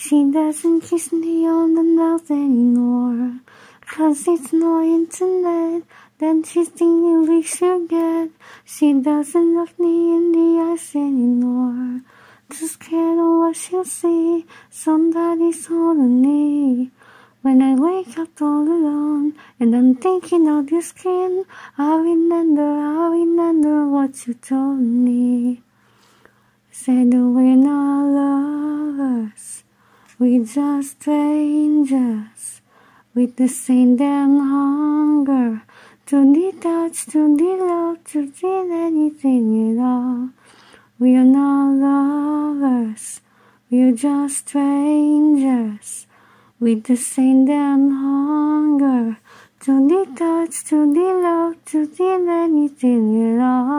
She doesn't kiss me on the mouth anymore. Cause it's no internet. Then she's thinking we should get. She doesn't look me in the eyes anymore. Too scared of what she'll see. Somebody's holding me. When I wake up all alone and I'm thinking of your skin, I remember, I remember what you told me. Said oh, we're not we're just strangers with the same damn hunger to be touched, to be loved, to feel anything at all. We're not lovers, we're just strangers with the same damn hunger to be touched, to be loved, to feel anything at all.